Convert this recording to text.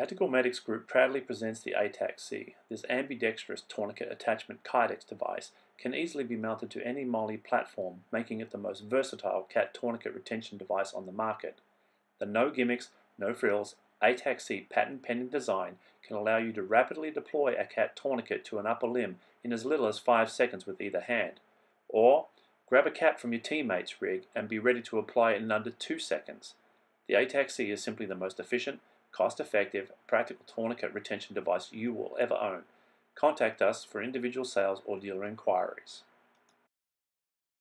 Tactical Medics Group proudly presents the ATAK-C. This ambidextrous tourniquet attachment Kydex device can easily be mounted to any MOLLE platform, making it the most versatile CAT tourniquet retention device on the market. The no gimmicks, no frills ATAK-C patent pending design can allow you to rapidly deploy a CAT tourniquet to an upper limb in as little as 5 seconds with either hand. Or, grab a CAT from your teammate's rig and be ready to apply it in under 2 seconds. The ATAK-C is simply the most efficient, cost-effective, practical tourniquet retention device you will ever own. Contact us for individual sales or dealer inquiries.